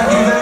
감사합니다.